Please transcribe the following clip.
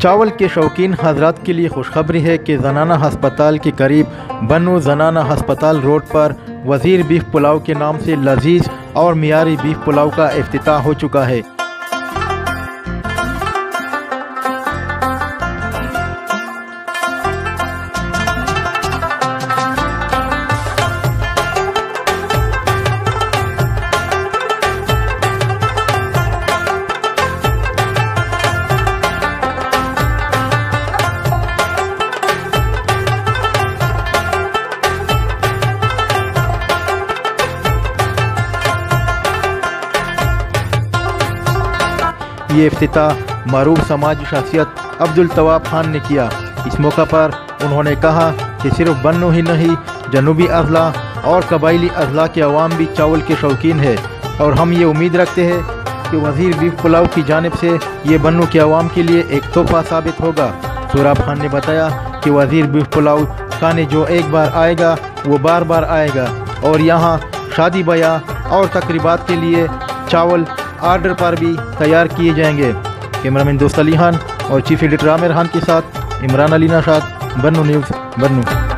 चावल के शौकीन हजरात के लिए खुशखबरी है कि जनाना हस्पताल के करीब बनु जनाना हस्पताल रोड पर वज़ीर बीफ पुलाव के नाम से लजीज और मियारी बीफ पुलाव का अफ्ताह हो चुका है। ये अफ्ताह मरूफ समाजी शख्सियत अब्दुल तवाब खान ने किया। इस मौका पर उन्होंने कहा कि सिर्फ़ बन्नू ही नहीं, जनूबी अजला और कबायली अजला के अवाम भी चावल के शौकीन है और हम ये उम्मीद रखते हैं कि वज़ीर बीफ पुलाव की जानब से ये बन्नू के अवाम के लिए एक तोहफा साबित होगा। सुराब खान ने बताया कि वज़ीर बीफ पुलाव खाने जो एक बार आएगा, वो बार बार आएगा और यहाँ शादी ब्याह और तकरीबा के लिए चावल आर्डर पर भी तैयार किए जाएँगे। कैमरामैन दोस्त अली खान और चीफ एडिटर आमिर खान के साथ इमरान अली नशाद बनू न्यूज़, बन्नू।